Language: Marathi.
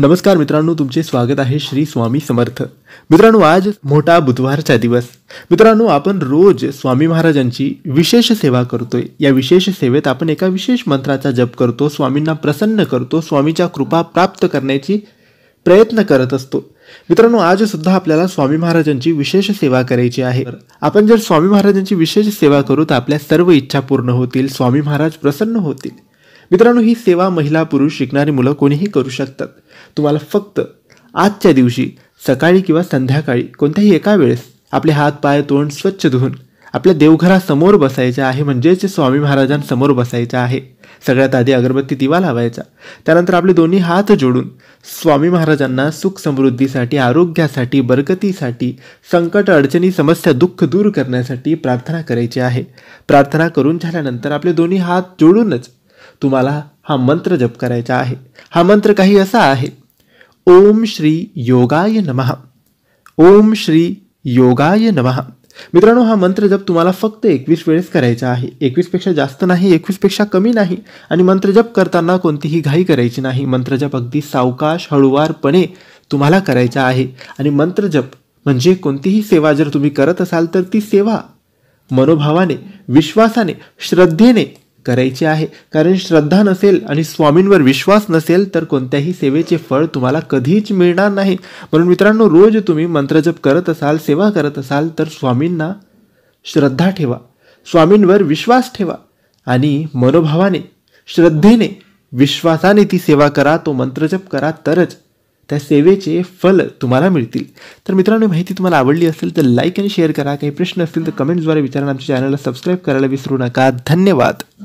नमस्कार मित्रांनो तुमचे स्वागत आहे श्री स्वामी समर्थ. मित्रांनो आज मोठा बुधवारचा दिवस. मित्रांनो आपण रोज स्वामी महाराजांची विशेष सेवा करतोय. या विशेष सेवेत आपण एका विशेष मंत्राचा जप करतो स्वामींना प्रसन्न करतो स्वामीच्या कृपा प्राप्त करण्याची प्रयत्न करत असतो. मित्रांनो आज सुद्धा आपल्याला स्वामी महाराजांची विशेष सेवा करायची आहे. आपण जर स्वामी महाराजांची विशेष सेवा करू तर आपल्या सर्व इच्छा पूर्ण होतील स्वामी महाराज प्रसन्न होतील. मित्रांनो ही सेवा महिला पुरुष शिकणारी मुलं कोणीही करू शकतात. तुम्हाला फक्त आजच्या दिवशी सकाळी किंवा संध्याकाळी कोणत्याही एका वेळेस आपले हात पाय तोंड स्वच्छ धुवून आपल्या देवघरासमोर बसायचे आहे म्हणजेच स्वामी महाराजांसमोर बसायचे आहे. सगळ्यात आधी अगरबत्ती दिवा लावायचा. त्यानंतर आपले दोन्ही हात जोडून स्वामी महाराजांना सुख समृद्धीसाठी आरोग्यासाठी बरकतीसाठी संकट अडचणी समस्या दुःख दूर करण्यासाठी प्रार्थना करायची आहे. प्रार्थना करून झाल्यानंतर आपले दोन्ही हात जोडूनच तुम्हाला हा मंत्र जप करायचा आहे. हा मंत्र काही असा आहे. ओम श्री योगाय नमः. ओम श्री योगाय नमः. मित्रांनो हा मंत्र जप तुम्हाला फक्त एकवीस वेळेस करायचा आहे. एकवीसपेक्षा जास्त नाही एकवीसपेक्षा कमी नाही. आणि मंत्र जप करताना कोणतीही घाई करायची नाही. मंत्र जप अगदी सावकाश हळुवारपणे तुम्हाला करायचा आहे. आणि मंत्र जप म्हणजे कोणतीही सेवा जर तुम्ही करत असाल तर ती सेवा मनोभावाने विश्वासाने श्रद्धेने करायची आहे. कारण श्रद्धा नसेल आणि स्वामींवर विश्वास नसेल तर कोणत्याही सेवेचे फळ तुम्हाला कधीच मिळणार नाही. म्हणून मित्रांनो रोज तुम्ही मंत्रजप करत असाल सेवा करत असाल तर स्वामींना श्रद्धा ठेवा. स्वामींवर विश्वास ठेवा आणि मनोभावाने श्रद्धेने विश्वासाने ती सेवा करा तो मंत्रजप करा तरच त्या सेवेचे फल तुम्हाला मिळतील. तर मित्रांनो माहिती तुम्हाला आवडली असेल तर लाईक आणि शेअर करा. काही प्रश्न असतील तर कमेंट्सद्वारे विचारा. आमच्या चॅनलला सबस्क्राईब करायला विसरू नका. धन्यवाद.